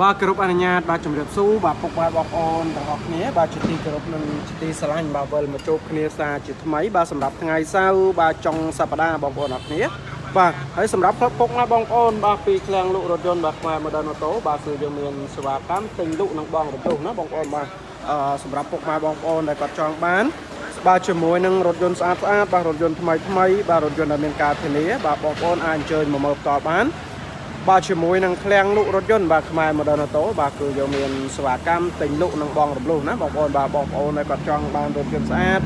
បាទគោរពអនុញ្ញាតបាទជំរាបសួរបាទពុកម៉ែបងប្អូនទាំងអស់គ្នាបាទជាទីគោរពនិងជាទីស្រឡាញ់បាទវិលមកជួបគ្នាសាជាថ្មីបាទសម្រាប់ថ្ងៃសៅរ៍បាទចុងសប្តាហ៍បងប្អូនអរគ្នាបាទហើយសម្រាប់ពុកម៉ែបងប្អូនបាទពីឃ្លាំងលក់រថយន្តបាទខ្មែរ Modern Auto បាទគឺយើងមានសេវាកម្មទិញលក់និងបងរទុះណាបងប្អូនបាទអឺសម្រាប់ពុកម៉ែបងប្អូនដែលគាត់ចង់បានបាទជាមួយនឹងរថយន្តស្អាតស្អាតបាទរថយន្តថ្មីថ្មីបាទរថយន្តដែលមានការធានាបាទបងប្អូនអាចអញ្ជើញមកមើលផ្ទាល់បាន បាទជាមួយនឹងឃ្លាំងលក់រថយន្តបាទខ្មែរ Modern Auto បាទគឺយើងមានសេវាកម្មទិញលក់និងបងរំលោះណាបងប្អូនបាទបងប្អូនដែលគាត់ចង់បានរថយន្តស្អាត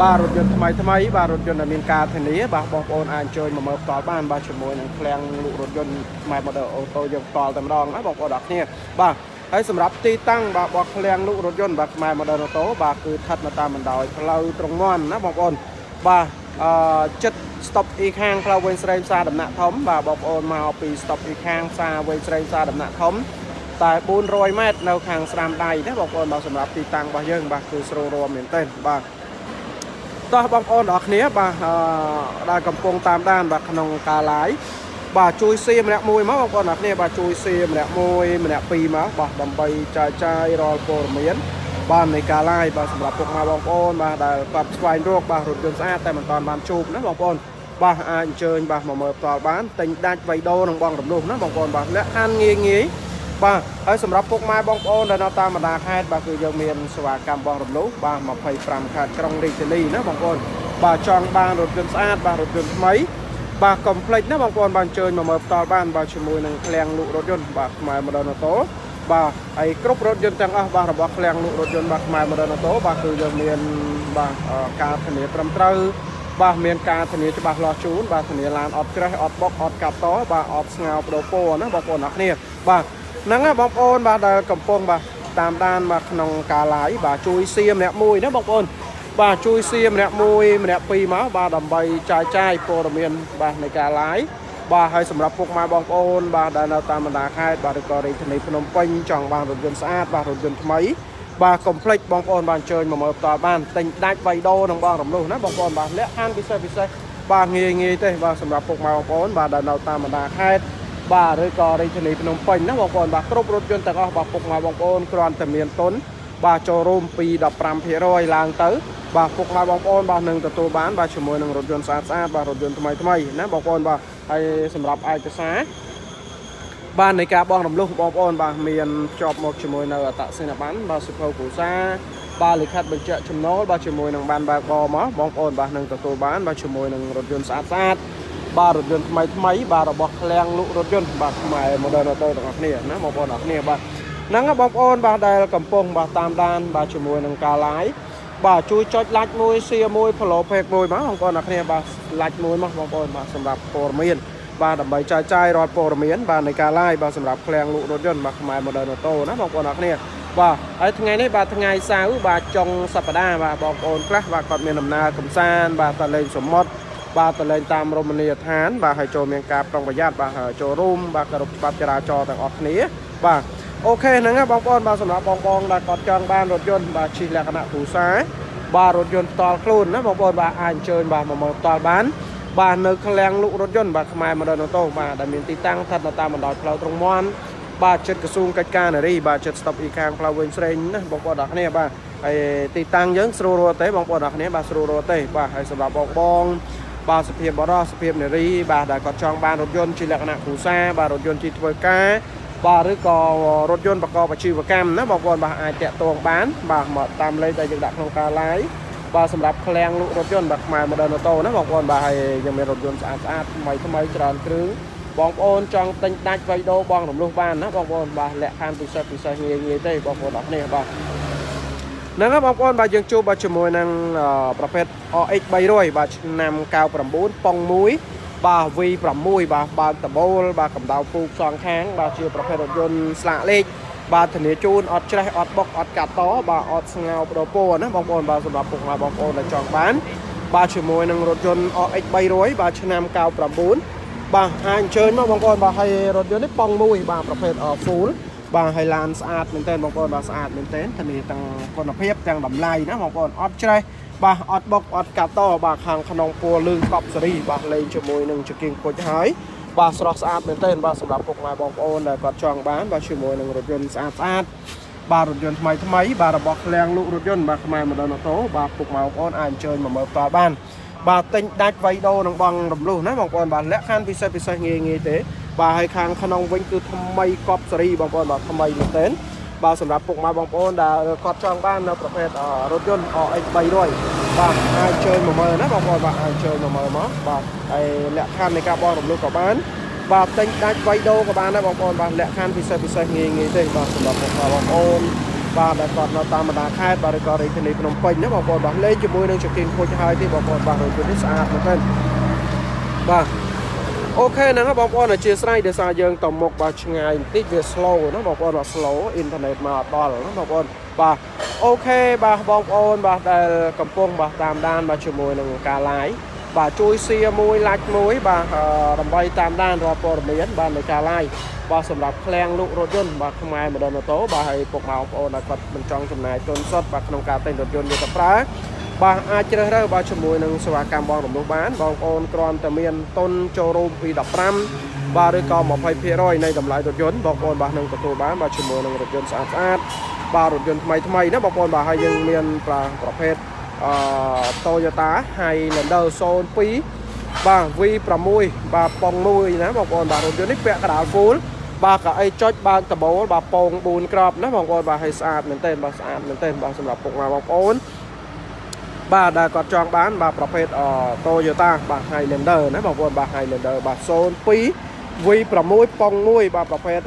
បាទរថយន្តថ្មីថ្មីបាទរថយន្តដែលមានការធានាបាទបងប្អូនអាចអញ្ជើញមកមើលផ្ទាល់បានបាទជាមួយនឹងឃ្លាំងលក់រថយន្តខ្មែរ Modern Auto យើងផ្ទាល់តែម្ដងណាបងប្អូនអរគ្នាបាទហើយសម្រាប់ទីតាំងបាទបោះឃ្លាំងលក់រថយន្តបាទខ្មែរ Modern Auto បាទគឺស្ថិតនៅតាមបណ្ដោយផ្លូវត្រង់មន់ណាបងប្អូនបាទអឺចិត្ត stop អ៊ីខាងផ្លូវវិញស្រីផ្សារដំណាក់ធំបាទបងប្អូនមកពី stop អ៊ីខាងផ្សារវិញស្រីផ្សារដំណាក់ធំតែ400ម៉ែត្រនៅខាងស្រាមដៃណាបងប្អូនមកសម្រាប់ទីតាំងរបស់យើងបាទគឺស្រួលរួមមែនទែនបាទតោះបងប្អូនទាំងអស់គ្នាបាទអឺដែលកំពុងតាមដានបាទក្នុងការ live បាទជួយសៀម្នាក់មួយមកបងប្អូនទាំងអស់គ្នាបាទជួយសៀម្នាក់មួយម្នាក់ពីរមកបាទដើម្បីចាយចាយរាល់ព័ត៌មានបាទនៃការ live បាទសម្រាប់ពុកម៉ែបងប្អូនបាទដែលគាត់ស្វែងរកបាទរថយន្តស្អាតតែមិនទាន់បានជួបណាបងប្អូន បាទអាចអញ្ជើញបាទមកមើលផ្ទាល់បានទិញដាច់វៃដូនិងបងរំលោះណាបងប្អូនបាទលក្ខខណ្ឌងាយងាយបាទហើយសម្រាប់ពុកម៉ែបងប្អូនដែលនៅតាមបណ្ដាខេត្តបាទគឺយើងមានសេវាកម្មបងរំលោះបាទ25ខេត្តក្រុងរាជធានីណាបងប្អូនបាទចង់បានរថយន្តស្អាតបាទរថយន្តថ្មីបាទកុំភ្លេចណាបងប្អូនបានអញ្ជើញមកមើលផ្ទាល់បានបាទជាមួយនឹងឃ្លាំងលក់រថយន្តបាទខ្មែរ Modern Auto បាទហើយគ្រប់រថយន្តទាំងអស់បាទរបស់ឃ្លាំងលក់រថយន្តបាទខ្មែរ Modern Auto បាទគឺយើងមានបាទការធានាត្រឹមត្រូវ បាទមានការធានាច្បាស់លាស់ជូនបាទធានាឡានអត់ច្រេះអត់បុកអត់កាប់តបាទអត់ស្ងោបដូរពោណាបងប្អូនអរគ្នាបាទហ្នឹងហើយបងប្អូនបាទដែលកំពុងបាទតាមដានបាទក្នុងការ live បាទជួយសៀម្នាក់មួយណាបងប្អូនបាទជួយសៀម្នាក់មួយម្នាក់ពីរមកបាទដើម្បីចាយចាយព័ត៌មានបាទនៃការ live បាទហើយសម្រាប់ពុកម៉ែបងប្អូនបាទដែលនៅតាមបណ្ដាខេត្តបាទឬក៏រាជធានីភ្នំពេញចង់បានរថយន្តស្អាតបាទរថយន្តថ្មី បាទកុំភ្លេចបងប្អូនបានអញ្ជើញមកមើលផ្ទាល់បានទិញដាច់បៃដូនិងបងរំលោះណាបងប្អូនបាទលក្ខខណ្ឌពិសេសពិសេសបាទងាយងាយទេបាទសម្រាប់ពុកម៉ែបងប្អូនបាទដែលនៅតាមបណ្ដាខេត្តបាទឬក៏រាជធានីភ្នំពេញណាបងប្អូនបាទគ្រប់រថយន្តទាំងអស់បាទពុកម៉ែបងប្អូនគ្រាន់តែមានទុនបាទចូលរួមពី15%ឡើងទៅបាទពុកម៉ែបងប្អូនបាទនឹងទទួលបានបាទជាមួយនឹងរថយន្តស្អាតស្អាតបាទរថយន្តថ្មីថ្មីណាបងប្អូនបាទហើយសម្រាប់ឯកសារ បាទនៃការបងរំលោះបងប្អូនបាទមានជាប់មកជាមួយនៅអតសេនប័ណ្ណបាទសុភៅគូសាបាទលិខិតបញ្ជាក់ចំណូលបាទជាមួយនឹងបានបើកបមកបងប្អូនបាទនឹងទទួលបានបាទជាមួយនឹងរថយន្តស្អាតស្អាតបាទរថយន្តថ្មីថ្មីបាទរបស់ឃ្លាំងលក់រថយន្តបាទខ្មែរ Modern Auto ទាំងអស់គ្នាណាបងប្អូនអរគ្នាបាទហ្នឹងបងប្អូនបាទដែលកំពុងបាទតាមដានបាទជាមួយនឹងការ live បាទជួយចុច like មួយ share មួយ follow page មួយមកបងប្អូនអរគ្នាបាទ like មួយមកបងប្អូនបាទសម្រាប់ព័ត៌មាន បាទដើម្បីចាយចាយរាល់ព័ត៌មានបាទនៃការ live បាទសម្រាប់ឃ្លាំងលក់រថយន្តបាទខ្មែរ Modern Auto ណាបងប្អូនអរគ្នាបាទហើយថ្ងៃនេះបាទថ្ងៃសៅរ៍បាទចុងសប្តាហ៍បាទបងប្អូនខ្លះបាទគាត់មានដំណើរកំសាន្តបាទទៅលេងសមុទ្របាទទៅលេងតាមរមណីយដ្ឋាន បាទហើយចូលមានការប្រុងប្រយ័ត្នបាទចូលរួមបាទគោរពច្បាប់ចរាចរណ៍ទាំងអស់គ្នាបាទអូខេហ្នឹងហើយបងប្អូនបាទសម្រាប់បងប្អូនដែលគាត់ចង់បានរថយន្តបាទជិះលក្ខណៈគ្រួសារបាទរថយន្តផ្ទាល់ខ្លួនណាបងប្អូនបាទអាចអញ្ជើញបាទមកមើលផ្ទាល់បាន បាទនៅឃ្លាំងលក់រថយន្តបាទខ្មែរ Modern Auto បាទដែលមានទីតាំងស្ថិតនៅតាមបណ្ដោយផ្លូវត្រង់មន់បាទចិត្តក្រសួងកិច្ចការនារីបាទចិត្តស្តុបអ៊ីខាងផ្លូវវិញស្រេងណាបងប្អូនអរគ្នាបាទហើយទីតាំងយើងស្រួលរត់ទេបងប្អូនអរគ្នាបាទស្រួលរត់ទេបាទហើយសម្រាប់បងបងបាទសភាពបរោះសភាពនារីបាទដែលគាត់ចង់បានរថយន្តជាលក្ខណៈគ្រួសារបាទរថយន្តជិះធ្វើការបាទឬក៏រថយន្តប្រកបអាជីវកម្មណាបងប្អូនបាទអាចតាក់ទងបាន បាទមកតាមលេខដែលយើងដាក់ក្នុងការ live បាទសម្រាប់ឃ្លាំងលក់រថយន្តបាទខ្មែរ Modern Auto ណាបងប្អូនបាទហើយយើងមានរថយន្តស្អាតស្អាតថ្មីថ្មីច្រើនគ្រឿងបងប្អូនចង់ទិញដាច់វៃដូបងរំលោះបានណាបងប្អូនបាទលក្ខខណ្ឌពិសេសពិសេសងាយងាយទេបងប្អូនអរគ្នាបាទហ្នឹងហើយបងប្អូនបាទយើងជួបបាទជាមួយនឹងប្រភេទ RX 300បាទឆ្នាំ99ប៉ុង1បាទ V6 បាទបើកដបូលបាទកម្ដៅពូកសងខាងបាទជាប្រភេទរថយន្តស្លាកលេខ បាទធានាជូនអត់ច្រេះអត់បុកអត់កាត់តបាទអត់ស្ងោបដោពោណាបងប្អូនបាទសម្រាប់ពុកម៉ែបងប្អូនដែលចង់បាន បាទជាមួយនឹងរថយន្ត RX 300បាទឆ្នាំ99បាទអាចអញ្ជើញមកបងប្អូនបាទហើយរថយន្តនេះប៉ងមួយបាទប្រភេទ full បាទហើយឡានស្អាតមែនទែនបងប្អូនបាទស្អាតមែនទែនធានាទាំងគុណភាពទាំងតម្លៃណាបងប្អូនអត់ច្រេះបាទអត់បុកអត់កាត់តបាទខាងក្នុងពួរលឿងកប់សេរីបាទលេងជាមួយនឹងជង្គៀងគុជហើយ បាទស្រស់ស្អាតមែនទែនបាទសម្រាប់ពុកម៉ែបងប្អូនដែលគាត់ចង់បានបាទជាមួយនឹងរថយន្តស្អាតស្អាតបាទរថយន្តថ្មីថ្មីបាទរបស់ឃ្លាំងលក់រថយន្តបាទខ្មែរម៉ូដលអូតូបាទពុកម៉ែបងប្អូនអាចអញ្ជើញមកមើលផ្ទាល់បានបាទទិញដាច់វៃដូនឹងបងរំលោះណាបងប្អូនបាទលក្ខខណ្ឌពិសេសពិសេសងាយងាយទេបាទហើយខាងក្នុងវិញគឺថ្មីកប់សេរីបងប្អូនបាទថ្មីមែនទែន បាទសម្រាប់ពុកម៉ែបងប្អូនដែលគាត់ចង់បាននៅប្រភេទរថយន្ត RX 300បាទអាចជើញមកមើលណាបងប្អូនបាទអាចជើញមកមើលមកបាទហើយលក្ខខណ្ឌនៃការបោះរំលោះក៏បានបាទទិញដាច់វៃដូក៏បានដែរបងប្អូនបាទលក្ខខណ្ឌពិសេសពិសេសងាយងាយទេបាទសម្រាប់ពុកម៉ែបងប្អូនបាទដែលគាត់នៅតាមបណ្ដាខេត្តបាទឬក៏រាជធានីភ្នំពេញណាបងប្អូនបាទលេងជាមួយនឹងចង្គៀងខូចហើយទេបងប្អូនបាទរថយន្តនេះស្អាតមែនទែនបាទ OK ហ្នឹងបងប្អូនអធ្យាស្រ័យដោយសារយើងទៅមុខបាទឆ្ងាយបន្តិចវា slow ណាបងប្អូនបាទ slow អ៊ីនធឺណិតមកអត់ដល់ណាបងប្អូនបាទ OK បាទបងប្អូនបាទដែលកំពុងបាទតាមដានបាទជាមួយនឹងការ live បាទជួយ share មួយ like មួយ បាទដើម្បីតាមដានរាល់ព័ត៌មានបាទនៃការ live បាទសម្រាប់ឃ្លាំងលក់រថយន្តបាទខ្មែរ Modern Auto បាទហើយពុកម៉ែបងប្អូនដែលគាត់មិនចង់ចំណាយទុនសុទ្ធបាទក្នុងការទិញរថយន្តយកទៅប្រើ បាទអាចជ្រើសរើសបាទជាមួយនឹងសេវាកម្មបងរំលោះបានបងប្អូនគ្រាន់តែមានទុនចូលរួមពី15បាទឬក៏20%នៃតម្លៃរថយន្តបងប្អូនបាទនឹងទទួលបានបាទជាមួយនឹងរថយន្តស្អាតស្អាតបាទរថយន្តថ្មីថ្មីណាបងប្អូនបាទហើយយើងមានប្រភេទអឺ Toyota Highlander 02បាទ V6 បាទប៉ុង1ណាបងប្អូនបាទរថយន្តនេះពាក់កណ្ដាល full បាទកៅអីចុចបើកដបូលបាទពង4ក្របណាបងប្អូនបាទឲ្យស្អាតមែនទែនបាទស្អាតមែនទែនបាទសម្រាប់ពុកម៉ែបងប្អូន បាទដែលគាត់ចង់បានបាទប្រភេទ Toyota បាទ Highlander ណាបងប្អូនបាទ Highlander បាទ02 V6 ប៉ុង1បាទប្រភេទ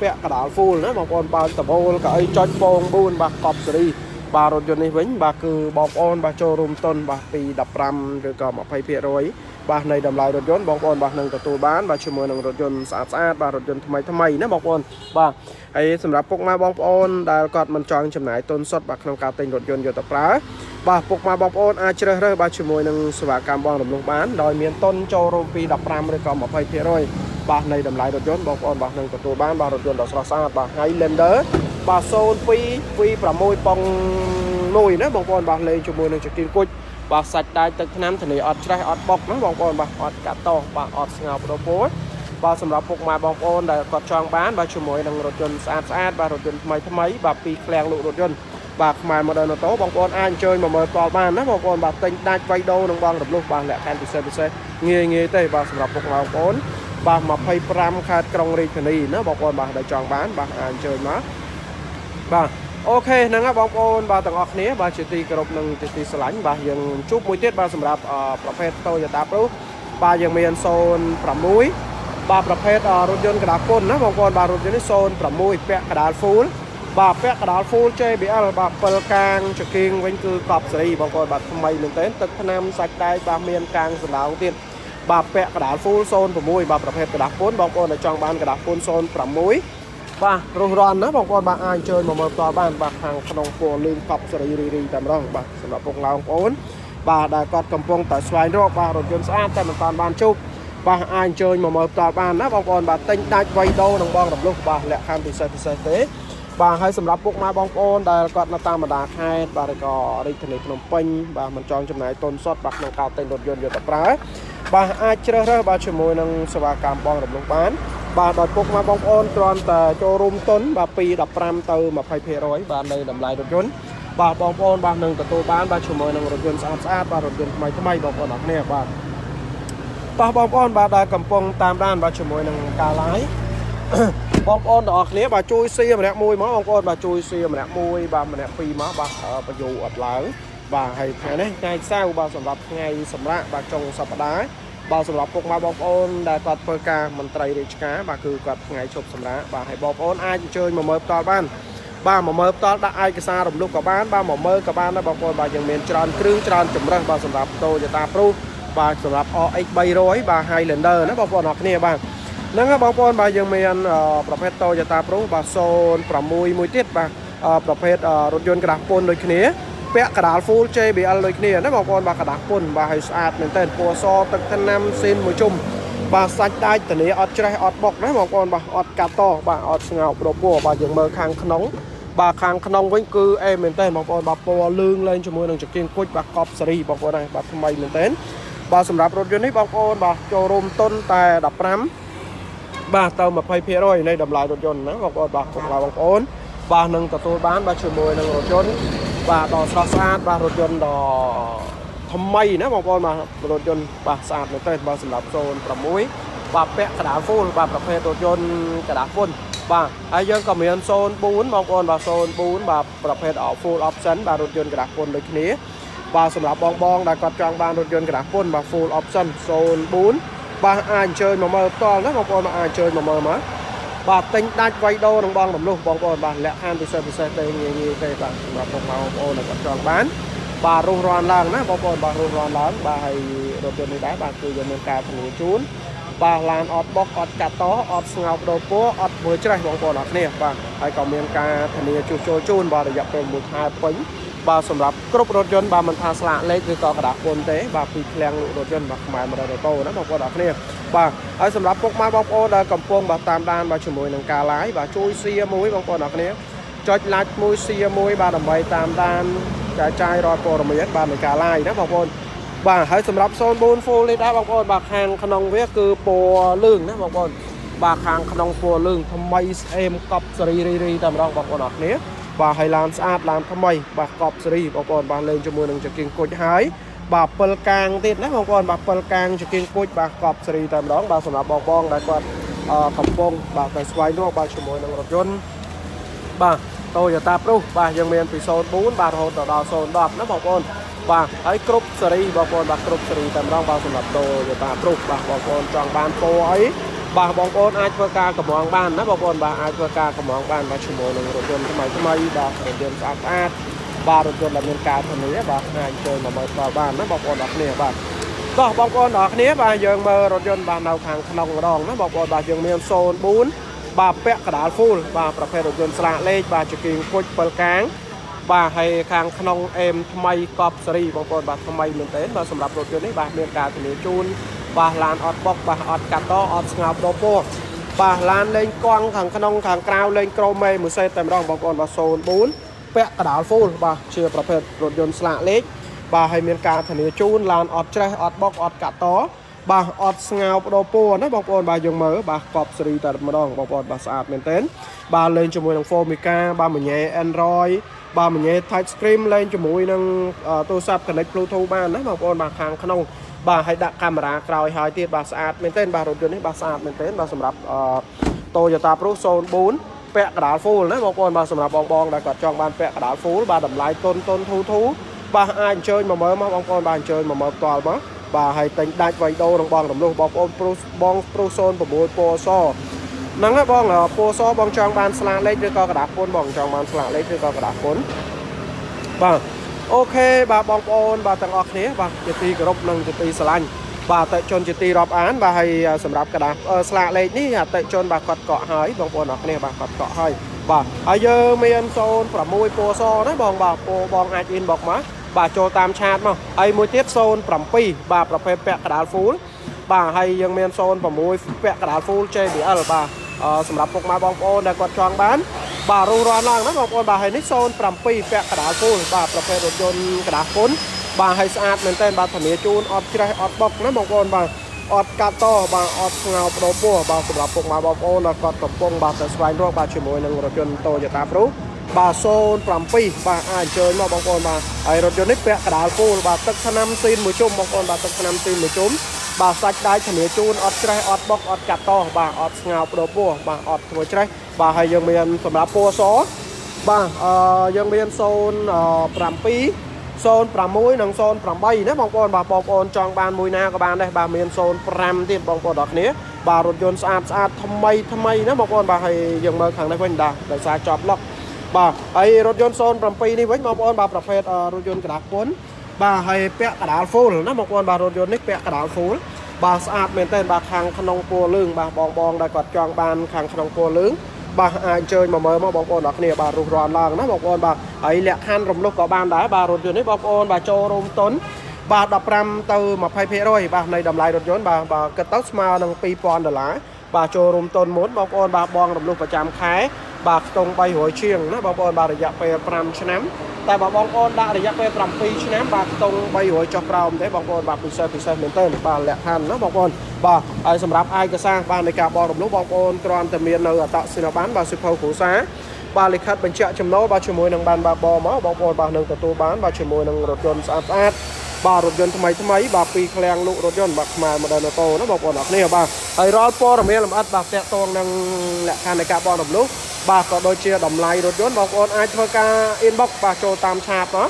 ពាក់កដាល full ណាបងប្អូនបើកដបូលកៅអីចុចពង4បាទកប់សេរីបាទរថយន្តនេះវិញបាទគឺបងប្អូនបាទចូលរួមទុនបាទពី15ឬក៏20% បាទនៃតម្លៃរថយន្តបងប្អូនបាទនឹងទទួលបានបាទជាមួយនឹងរថយន្តស្អាតស្អាតបាទរថយន្តថ្មីថ្មីណាបងប្អូនបាទហើយសម្រាប់ពុកម៉ែបងប្អូនដែលគាត់មិនចង់ចំណាយទុនសុទ្ធបាទក្នុងការទិញរថយន្តយកទៅប្រើបាទពុកម៉ែបងប្អូនអាចជ្រើសរើសបាទជាមួយនឹងសេវាកម្មបងរំលោះបានដោយមានទុនចូលរួមពី15ឬក៏20%បាទនៃតម្លៃរថយន្តបងប្អូនបាទនឹងទទួលបានបាទរថយន្តដ៏ស្រស់ស្អាតបាទ Highlander បាទ02 V6 ប៉ុង1ណាបងប្អូនបាទលេងជាមួយនឹងចង្គៀងគុជ បាទសាច់ដាច់ទឹកថ្នាំធានាអត់ច្រេះអត់បុកណាបងប្អូនបាទអត់កាត់តោបាទអត់ស្ងោបដោពោបាទសម្រាប់ពុកម៉ែបងប្អូនដែលគាត់ចង់បានបាទជាមួយនឹងរថយន្តស្អាតស្អាតបាទរថយន្តថ្មីថ្មីបាទពីឃ្លាំងលក់រថយន្តបាទខ្មែរ Modern Auto បងប្អូនអាចអញ្ជើញមកមើលផ្ទាល់បានណាបងប្អូនបាទទិញដាច់វៃដូនឹងបងរំលោះបាទលក្ខខណ្ឌពិសេសពិសេសងាយងាយទេបាទសម្រាប់ពុកម៉ែបងប្អូនបាទ25ខេត្តក្រុងរាជធានីណាបងប្អូនបាទដែលចង់បានបាទអាចអញ្ជើញមកបាទ អូខេហ្នឹងហើយបងប្អូនបាទទាំងអស់គ្នាបាទជាទីគោរពនិងជាទីស្រឡាញ់បាទយើងជួបមួយទៀតបាទសម្រាប់ប្រភេទ Toyota Pro បាទយើងមាន06បាទប្រភេទរថយន្តកដាពុនណាបងប្អូនបាទរថយន្តនេះ06ពាក់កដាល full បាទពាក់កដាល full JBL បាទ7កាងចង្គៀងវិញគឺកប់សេរីបងប្អូនបាទថ្មីមែនទែនទឹកថ្នាំសាច់ដែកបាទមានកាងសណ្ដោងទៀតបាទពាក់កដាល full 06បាទប្រភេទកដាពុនបងប្អូនដែលចង់បានកដាពុន06 បាទរុះរាន់ណាបងប្អូនបាទអាចអញ្ជើញមកមើលផ្ទាល់បានបាទខាងក្នុងពណ៌លឿងកប់សេរីរីរីតែម្ដងបាទសម្រាប់ពុកឡៅបងប្អូនបាទដែលគាត់កំពុងតែស្វែងរកបាទរថយន្តស្អាតតែមិនតាន់បានជួបបាទអាចអញ្ជើញមកមើលផ្ទាល់បានណាបងប្អូនបាទទិញដាច់វៃដូនឹងបងរំលោះបាទលក្ខខណ្ឌពិសេសពិសេសទេបាទហើយសម្រាប់ពុកម៉ែបងប្អូនដែលគាត់នៅតាមបណ្ដាខេត្តបាទឬក៏រាជធានីភ្នំពេញបាទមិនចង់ចំណាយទុនសុទ្ធបាទក្នុងការទិញរថយន្តយកទៅប្រើបាទអាចជ្រើសរើសបាទជាមួយនឹងសេវាកម្មបងរំលោះបាន បាទដោយពុកមកបងប្អូនគ្រាន់តែចូលរួមទុនបាទពី15ទៅ20%បាទនៅតម្លៃរថយន្តបាទបងប្អូនបាទនឹងទទួលបានបាទជាមួយនឹងរថយន្តស្អាតស្អាតបាទរថយន្តថ្មីថ្មីបងប្អូនអរគ្នាបាទតោះបងប្អូនបាទដែលកំពុងតាមដានបាទជាមួយនឹងការ live បងប្អូនទាំងអស់គ្នាបាទជួយសៀម្នាក់មួយមកបងប្អូនបាទជួយសៀម្នាក់មួយបាទម្នាក់ពីរមកបាទបញ្យូអត់ឡើងបាទហើយថ្ងៃនេះថ្ងៃសៅរ៍បាទសម្រាប់ថ្ងៃសម្រាប់បាទចុងសប្តាហ៍ បាទសម្រាប់ពុកម៉ែបងប្អូនដែលគាត់ធ្វើការមន្ត្រីរាជការបាទគឺគាត់ថ្ងៃឈប់សម្រាកបាទហើយបងប្អូនអាចអញ្ជើញមកមើលផ្ទាល់បានបាទមកមើលផ្ទាល់ដាក់ឯកសាររំលោះក៏បានបាទមកមើលក៏បានដែរបងប្អូនបាទយើងមានច្រើនគ្រឿងច្រើនចម្រើសបាទសម្រាប់ Toyota Pro បាទសម្រាប់ RX 300បាទ Highlander ណាបងប្អូនអរគ្នាបាទហ្នឹងហើយបងប្អូនបាទយើងមានប្រភេទ Toyota Pro បាទ06មួយទៀតបាទប្រភេទរថយន្តក្រាស់ពុនដូចគ្នា ពាក់កដាល full JBL ដូចគ្នាណាបងប្អូនបាទកដាស់ពុនបាទឲ្យស្អាតមែនតើពណ៌សទឹកថ្នាំស៊ីនមួយជុំបាទសាច់ដាច់ធានាអត់ច្រេះអត់បុកណាបងប្អូនបាទអត់កាត់តបាទអត់ស្ងោប្រពោះបាទយើងមើលខាងក្នុងបាទខាងក្នុងវិញគឺអេមែនតើបងប្អូនបាទពណ៌លឿងលែងជាមួយនឹងចង្គៀងគុជបាទកប់សេរីបងប្អូនបាទថ្មីមែនតើបាទសម្រាប់រថយន្តនេះបងប្អូនបាទចូលរួមទុនតែ15បាទទៅ20%នៃតម្លៃរថយន្តណាបងប្អូនបាទពុកម៉ែបងប្អូនបាទនឹងទទួលបានបាទជាមួយនឹងរថយន្ត បាទដ៏ស្រស់ស្អាតបាទរថយន្តដ៏ថ្មីណាបងប្អូនបាទរថយន្តបាទស្អាតមែនទែនបាទសម្រាប់06បាទពាក់កដាល full បាទប្រភេទរថយន្តកដាលពុនបាទហើយយើងក៏មាន04បងប្អូនបាទ04បាទប្រភេទ full option បាទរថយន្តកដាលពុនដូចគ្នាបាទសម្រាប់បងបងដែលគាត់ចង់បានរថយន្តកដាស់ពុនបាទ full option 04បាទអាចអញ្ជើញមកមើលផ្ទាល់ណាបងប្អូនអាចអញ្ជើញមកមើលមក បាទទិញដាច់វៃដូរនឹងបងរំលោះបងប្អូនបាទលក្ខខណ្ឌពិសេសពិសេសទេងាយងាយទេបាទសម្រាប់បងប្អូនដែលគាត់ចង់បានបាទរុះរាន់ឡើងណាបងប្អូនបាទរុះរាន់ឡើងបាទហើយរថយន្តនេះដែរបាទគឺយើងមានការធានាជូនបាទឡានអត់បុកអត់កាត់តអត់ស្ងោកដោពោអត់មើលច្រេះបងប្អូនអរគ្នាបាទហើយក៏មានការធានាជួសជុលជូនបាទរយៈពេល1ខែពេញ បាទសម្រាប់គ្រប់រថយន្តបាទមិនថាស្លាកលេខឬក៏កណ្ដាស់ពន្ធទេបាទពីឃ្លាំងលក់រថយន្តរបស់ខ្មែរ100ដុល្លារណាបងប្អូនអរគ្នាបាទហើយសម្រាប់ពុកម៉ែបងប្អូនដែលកំពុងបាទតាមដានបាទជាមួយនឹងការ live បាទជួយ share មួយបងប្អូនអរគ្នាចុច like មួយ share មួយបាទដើម្បីតាមដានចាយចាយរាល់ព័ត៌មានបាទនៃការ live ណាបងប្អូនបាទហើយសម្រាប់04 full នេះដែរបងប្អូនបាទខាងក្នុងវាគឺពណ៌លឿងណាបងប្អូនបាទខាងក្នុងពណ៌លឿងថ្មីស្អែមកប់សេរីរីរីតែម្ដងបងប្អូនអរគ្នា បាទហើយឡានស្អាតឡានថ្មីបាទកប់សេរីបងប្អូនបាទលេងជាមួយនឹងចង្គៀងគុជហើយបាទ7កាងទៀតណាបងប្អូនបាទ7កាងចង្គៀងគុជបាទកប់សេរីតែម្ដងបាទសម្រាប់បងបងដែលគាត់កំពុងបាទទៅស្វែងរកបាទជាមួយនឹងរថយន្តបាទ Toyota Prius បាទយើងមានពី04បាទរហូតដល់010ណាបងប្អូនបាទហើយគ្រប់សេរីបងប្អូនបាទគ្រប់សេរីតែម្ដងបាទសម្រាប់ Toyota Prius បាទបងប្អូនចង់បានពណ៌អី បាទបងប្អូនអាចធ្វើការកម្ងបានណាបងប្អូនបាទអាចធ្វើការកម្ងបានបាទជាមួយនឹងរថយន្តថ្មីថ្មីបាទរថយន្តស្អាតស្អាតបាទរថយន្តដែលមានការធានាបាទអាចចូលមកមើលផ្ទាល់បានណាបងប្អូនអរគ្នាបាទតោះបងប្អូនអរគ្នាបាទយើងមើលរថយន្តបាទនៅខាងក្នុងម្ដងណាបងប្អូនបាទយើងមាន04បាទពាក់កដាល full បាទប្រភេទរថយន្តស្លាកលេខបាទជគីងគុជ7កាងបាទហើយខាងក្នុងអេមថ្មីកប់សេរីបងប្អូនបាទថ្មីមែនទែនបាទសម្រាប់រថយន្តនេះបាទមានការធានាជូន បាទឡានអត់បុកបាទអត់កាត់តអត់ស្ងោបដោពោបាទឡានលេងកង់ខាងក្នុងខាងក្រៅលេងក្រមេមួយសេតតែម្ដងបងប្អូនបាទ04ពាក់កដាល full បាទជាប្រភេទរថយន្តស្លាកលេខបាទហើយមានការធានាជូនឡានអត់ច្រេះអត់បុកអត់កាត់តបាទអត់ស្ងោបដោពោណាបងប្អូនបាទយើងមើលបាទកប់សេរីតែម្ដងបងប្អូនបាទស្អាតមែនទែនបាទលេងជាមួយនឹង Formica បាទមញ៉េ Android បាទមញ៉េ touch screen លេងជាមួយនឹងទូរស័ព្ទ connect Bluetooth បានណាបងប្អូនបាទខាងក្នុង បាទហើយដាក់កាមេរ៉ាក្រោយហើយទៀតបាទស្អាតមែនទែនបាទរថយន្តនេះបាទស្អាតមែនទែនបាទសម្រាប់ Toyota Prius 04ពាក់កដាល full ណាបងប្អូនបាទសម្រាប់បងបងដែលគាត់ចង់បានពាក់កដាល full បាទតម្លៃតុនតុនធូធូបាទអាចអញ្ជើញមកមើលមកបងប្អូនបាទអញ្ជើញមកមើលផ្ទាល់មកបាទហើយតែងដាច់វៃដូរនឹងបងរំលោះបងប្អូនប្រុសបងប្រុស06ពណ៌សហ្នឹងហើយបងពណ៌សបងចង់បានស្លាកលេខឬក៏กระดาษពុនបងចង់បានស្លាកលេខឬក៏กระดาษពុនបាទ អូខេបាទបងប្អូនបាទទាំងអស់គ្នាបាទជាទីគោរពនិងជាទីស្រឡាញ់បាទអតិជនជាទីរាប់អានបាទហើយសម្រាប់กระดาษស្លាកលេខនេះអតិជនបាទគាត់កក់ហើយបងប្អូនអរគ្នាបាទគាត់កក់ហើយបាទហើយយើងមាន06ពណ៌សណាបងបាទពណ៌បងអាច inbox មកបាទចូលតាមឆាតមកហើយមួយទៀត07បាទប្រភេទពាក់កដាល full បាទហើយយើងមាន06ពាក់កដាល full JBL បាទសម្រាប់ពុកម៉ែបងប្អូនដែលគាត់ចង់បាន បាទរុះរាន់ឡើងណាបងប្អូនបាទហើយនេះ07ពាក់កដាល full បាទប្រភេទរថយន្តកដាពុនបាទហើយស្អាតមែនទែនបាទធានាជូនអត់ច្រេះអត់បុកណាបងប្អូនបាទអត់កាត់តបាទអត់ស្ងោបដោពោះបាទសម្រាប់ពុកម៉ែបងប្អូនដែលគាត់កំពុងបាទទៅស្វែងរកបាទជាមួយនឹងរថយន្ត Toyota Pro បាទ07បាទអាចអញ្ជើញមកបងប្អូនបាទហើយរថយន្តនេះពាក់កដាលគោលបាទទឹកថ្នាំស៊ីនមួយជុំបងប្អូនបាទទឹកថ្នាំស៊ីនមួយជុំ បាទសាច់ដៃធានាជូនអត់ច្រេះអត់បុកអត់កាត់តបាទអត់ស្ងោបដោពោះបាទអត់ធ្វើច្រេះបាទហើយយើងមានសម្រាប់ពណ៌សបាទអឺយើងមាន0.7 06និង08ណាបងប្អូនបាទបងប្អូនចង់បានមួយណាក៏បានដែរបាទមាន05ទៀតបងប្អូនបងប្អូនបាទរថយន្តស្អាតស្អាតថ្មីថ្មីណាបងប្អូនបាទហើយយើងមើលខាងនេះវិញដែរដោយសារជាប់ឡុកបាទហើយរថយន្ត07នេះវិញបងប្អូនបាទប្រភេទរថយន្តក្តារគុណ បាទហើយពាក់កដាល full ណាបងប្អូនបាទរថយន្តនេះពាក់កដាល full បាទស្អាតមែនទែនបាទខាងក្នុងពណ៌លឿងបាទបងបងដែលគាត់ចង់បានខាងក្នុងពណ៌លឿងបាទអាចអញ្ជើញមកមើលមកបងប្អូនអ្នកគ្នាបាទរុះរាន់ឡើងណាបងប្អូនបាទហើយលក្ខខណ្ឌរំលោះក៏បានដែរបាទរថយន្តនេះបងប្អូនបាទចូលរួមតុនបាទ15ទៅ20%បាទនៃតម្លៃរថយន្តបាទបាទគិតទៅស្មើនឹង2000ដុល្លារបាទចូលរួមតុនមុនបងប្អូនបាទបងរំលោះប្រចាំខែបាទខ្ទង់300ជាងណាបងប្អូនបាទរយៈពេល5ឆ្នាំ តែបើបងប្អូនដាក់រយៈពេល7ឆ្នាំបាទខ្ទង់300ចុះក្រោមទេបងប្អូនបាទពិសេសពិសេសមែនទែនបាទលក្ខខណ្ឌណាបងប្អូនបាទហើយសម្រាប់ឯកសារបាទនៃការបោះរំលោះបងប្អូនគ្រាន់តែមាននៅអត្តសញ្ញាណប័ណ្ណបាទសិភៅគ្រួសារបាទលិខិតបញ្ជាក់ចំណូលបាទជាមួយនឹងបានបាទបមកបងប្អូនបាទនឹងទទួលបានបាទជាមួយនឹងរថយន្តស្អាតស្អាតបាទរថយន្តថ្មីថ្មីបាទពីឃ្លាំងលក់រថយន្តបាទខ្មែរ model auto ណាបងប្អូនអរគ្នាបាទហើយរាល់ព័ត៌មានលម្អិតបាទតាក់ទងនឹងលក្ខខណ្ឌនៃការបោះរំលោះ បាទក៏ដូចជាតម្លៃរថយន្តបងប្អូនអាចធ្វើការ inbox បាទចូលតាមឆាតណា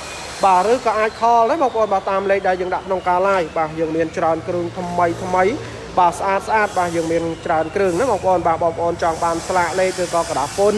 បាទឬក៏អាច call ដែរបងប្អូនបាទតាមលេខដែលយើងដាក់ក្នុងការ live បាទយើងមានច្រើនគ្រឿងថ្មីថ្មីបាទស្អាតស្អាតបាទយើងមានច្រើនគ្រឿងណាបងប្អូនបាទបងប្អូនចង់បានស្លាកលេខឬក៏ក្រដាពុន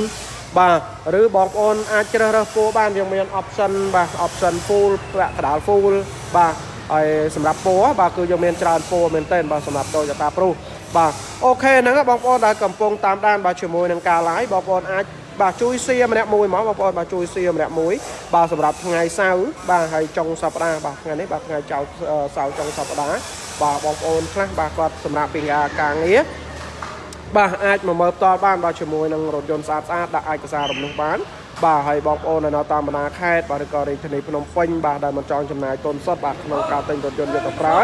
បាទឬបងប្អូនអាចជ្រើសរើសពូបានយើងមាន option បាទ option full ប្រាក់កដាល full បាទហើយសម្រាប់ពូបាទគឺយើងមានច្រើនពូមែនទែនបាទសម្រាប់ Toyota Prius បាទអូខេហ្នឹងបងប្អូនដែលកំពុងតាមដានបាទជាមួយនឹងការ live បងប្អូនអាចបាទជួយសៀម្នាក់មួយហ្មងបងប្អូនបាទជួយសៀម្នាក់មួយបាទសម្រាប់ថ្ងៃសៅរ៍បាទហើយចុងសប្តាហ៍បាទថ្ងៃនេះបាទថ្ងៃចៅសៅរ៍ចុងសប្តាហ៍បាទបងប្អូនខ្លះបាទគាត់សម្រាប់ពីការងារបាទអាចមកមើលផ្ទាល់បានបាទជាមួយនឹងរថយន្តស្អាតស្អាតដាក់ឯកសាររំលោះបានបាទហើយបងប្អូននៅតាមបណ្ដាខេត្តបាទឬក៏រាជធានីភ្នំពេញបាទដែលមិនចង់ចំណាយទុនសុទ្ធបាទក្នុងការទិញរថយន្តយកទៅប្រើ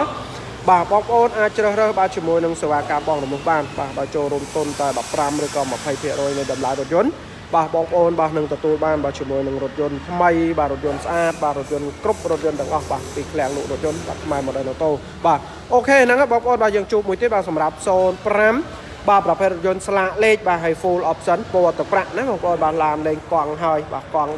បាទបងប្អូនអាចជ្រើសរើសបាទជាមួយនឹងសេវាកម្មបងរំលោះបានបាទដោយចូលរួមទុនតែ15ឬក៏20%នៃតម្លៃរថយន្តបាទបងប្អូនបាទនឹងទទួលបានបាទជាមួយនឹងរថយន្តថ្មីបាទរថយន្តស្អាតបាទរថយន្តគ្រប់រថយន្តទាំងអស់បាទពីឃ្លាំងលក់រថយន្តបាទខ្មែរ model auto បាទអូខេហ្នឹងបងប្អូនបាទយើងជួបមួយទៀតបាទសម្រាប់05បាទប្រភេទរថយន្តស្លាកលេខបាទហើយ full option ពណ៌ទឹកប្រាក់ណាបងប្អូនបានឡានលេងកង់ហើយបាទកង់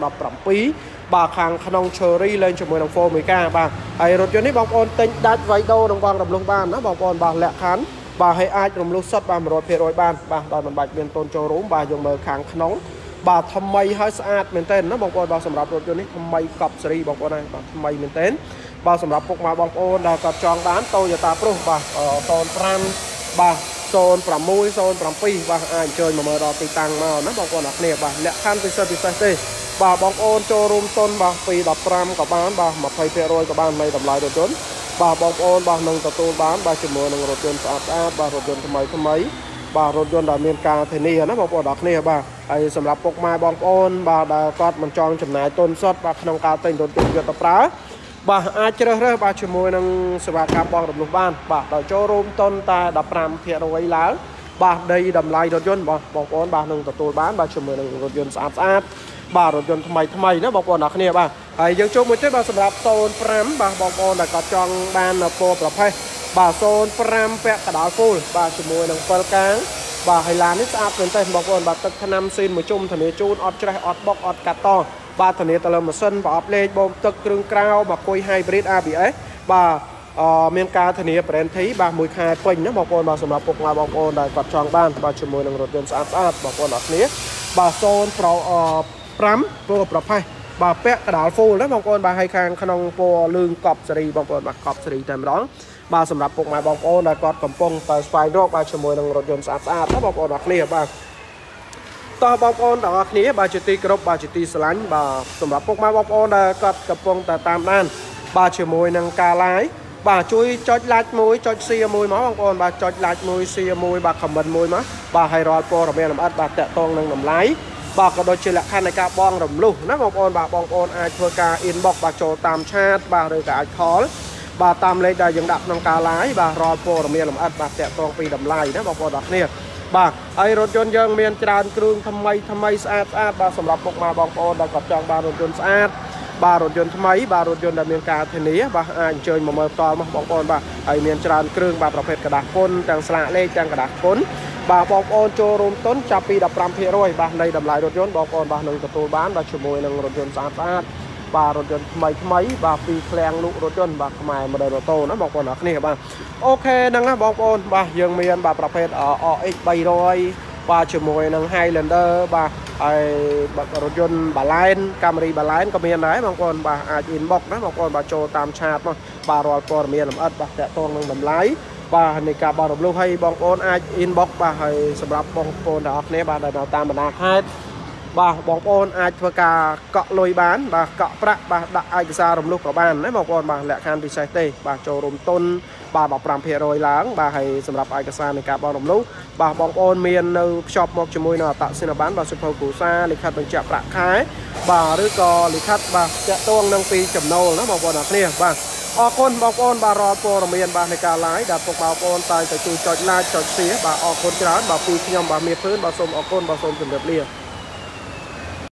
17 បាទខាងក្នុង Cherry លេងជាមួយនឹង Formica បាទហើយរថយន្តនេះបងប្អូនទិញដាច់វៃដូនឹងបងរំលោះបានណាបងប្អូនបាទលក្ខខណ្ឌបាទហើយអាចរំលោះសុទ្ធបាទ100%បានបាទដោយមិនបាច់មានតូនចូលរួមបាទយកមើលខាងក្នុងបាទថ្មីហើយស្អាតមែនទែនណាបងប្អូនបាទសម្រាប់រថយន្តនេះថ្មីកប់សេរីបងប្អូនណាបាទថ្មីមែនទែនបាទសម្រាប់ពុកម៉ែបងប្អូនដែលគាត់ចង់បាន Toyota Prius បាទ05បាទ0607បាទអាចអញ្ជើញមកមើលដល់ទីតាំងមកណាបងប្អូនអរគ្នាបាទលក្ខខណ្ឌពិសេសពិសេសទេ បាទបងប្អូនចូលរួមទុនបាទពី15ក៏បានបាទ20%ក៏បាននៃតម្លៃរថយន្តបាទបងប្អូនបាទនឹងទទួលបានបាទជាមួយនឹងរថយន្តស្អាតស្អាតបាទរថយន្តថ្មីថ្មីបាទរថយន្តដែលមានការធានាណាបងប្អូនអរគ្នាបាទហើយសម្រាប់ពុកម៉ែបងប្អូនបាទដែលគាត់មិនចង់ចំណាយទុនសុទ្ធបាទក្នុងការទិញរថយន្តយកទៅប្រើបាទអាចជ្រើសរើសបាទជាមួយនឹងសេវាកម្មបងរំលោះបាន បាទដោយចូលរួមតុនតែ15%ឡើងបាទដីតម្លៃរថយន្តបាទបងប្អូនបាទនឹងទទួលបានបាទជាមួយនឹងរថយន្តស្អាតស្អាត បាទរថយន្តថ្មីថ្មីណាបងប្អូនអរគ្នាបាទហើយយើងចូលមួយទៀតបាទសម្រាប់05បាទបងប្អូនដែលគាត់ចង់បានពណ៌ប្រភេទបាទ05ពាក់កដាលហ្វូលបាទជាមួយនឹង7កាងបាទហើយឡាននេះស្អាតមែនទេបងប្អូនបាទទឹកថ្នាំស៊ីនមួយជុំធានាជូនអត់ច្រេះអត់បុកអត់កាត់តបាទធានាទៅលើម៉ាស៊ីនប្រអប់លេខបូមទឹកគ្រឿងក្រៅមកគុយ hybrid ABS បាទអឺមានការធានា warranty បាទមួយខែពេញណាបងប្អូនបាទសម្រាប់ពុកម៉ែបងប្អូនដែលគាត់ចង់បានបាទជាមួយនឹងរថយន្តស្អាតស្អាតបងប្អូនអរគ្នាបាទ0ប្រ 5ព្រោះប្រផេះបាទពាក់កដាល full ណាបងប្អូនបាទហើយខាងក្នុងពណ៌លឿងកប់សេរីបងប្អូនបាទកប់សេរីតែម្ដងបាទសម្រាប់ពុកម៉ែបងប្អូនដែលគាត់កំពុងតែស្វែងរកបាទជាមួយនឹងរថយន្តស្អាតស្អាតណាបងប្អូនអរគ្នាបាទតោះបងប្អូនទាំងអស់គ្នាបាទជាទីគោរពបាទជាទីស្រឡាញ់បាទសម្រាប់ពុកម៉ែបងប្អូនដែលគាត់កំពុងតែតាមដានបាទជាមួយនឹងការ live បាទជួយចុច like មួយចុច share មួយមកបងប្អូនបាទចុច like មួយ share មួយបាទ comment មួយមកបាទហើយរាល់ព័ត៌មានលម្អិតបាទតាក់ទងនឹងតម្លៃ បាទក៏ដូចជាលក្ខខណ្ឌនៃការបងរំលោះណាបងប្អូនបាទបងប្អូនអាចធ្វើការ inbox បាទចូលតាម chat បាទឬក៏អាច call បាទតាមលេខដែលយើងដាក់ក្នុងការ live បាទរាល់ព័ត៌មានលម្អិតបាទតាក់ទងពីតម្លៃណាបងប្អូនអរគ្នាបាទហើយរថយន្តយើងមានច្រើនគ្រឿងថ្មីថ្មីស្អាតស្អាតបាទសម្រាប់ពុកម៉ែបងប្អូនដែលគាត់ចង់បានរថយន្តស្អាតបាទរថយន្តថ្មីបាទរថយន្តដែលមានការធានាបាទអាចអញ្ជើញមកមើលផ្ទាល់មកបងប្អូនបាទហើយមានច្រើនគ្រឿងបាទប្រភេទกระดาษគុណទាំងស្លាកលេខទាំងกระดาษគុណ បាទបងប្អូនចូលរួមទុនចាប់ពី15%បាទនៃតម្លៃរថយន្តបងប្អូនបាទនឹងទទួលបានបាទជាមួយនឹងរថយន្តស្អាតស្អាតបាទរថយន្តថ្មីថ្មីបាទពីឃ្លាំងលក់រថយន្តបាទខ្មែរ model auto ណាបងប្អូនអរគ្នាបាទអូខេហ្នឹងណាបងប្អូនបាទយើងមានបាទប្រភេទ RX 300បាទជាមួយនឹង Highlander បាទហើយរថយន្ត Balene Camry Balene ក៏មានដែរបងប្អូនបាទអាច inbox ណាបងប្អូនបាទចូលតាមឆាតមកបាទរាល់ព័ត៌មានលម្អិតបាទតាក់ទងនឹងតម្លៃ បាទនៃការបោះរំលោះឲ្យបងប្អូនអាច inbox បាទហើយសម្រាប់បងប្អូនទាំងអស់គ្នាបាទដែលនៅតាមបណ្ដាខេត្តបាទបងប្អូនអាចធ្វើការកក់លុយបាន បាទកក់ប្រាក់បាទដាក់ឯកសាររំលោះក៏បានណាបងប្អូនបាទលក្ខខណ្ឌពិសេសទេបាទចូលរួមទុនបាទ15%ឡើងបាទហើយសម្រាប់ឯកសារនៃការបោះរំលោះបាទបងប្អូនមាននៅភ្ជាប់មកជាមួយនៅអត្តសញ្ញាណប័ណ្ណបាទសុភៅគ្រួសារលិខិតបញ្ជាក់ប្រាក់ខែបាទឬក៏លិខិតបាទតាក់ទងនឹងពីចំណូលណាបងប្អូនអរគ្នាបាទ អរគុណបងប្អូនបាទរាល់ព័ត៌មានបាទនៃការ live ដែលពុកបងប្អូនតែងតែជួយចុច like ចុច share បាទអរគុណច្រើនបាទពីខ្ញុំបាទមានភឿនបាទសូមអរគុណបាទសូមជម្រាបលា